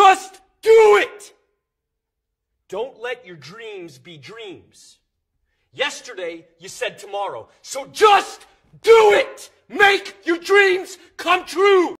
just do it! Don't let your dreams be dreams. Yesterday, you said tomorrow. So just do it! Make your dreams come true!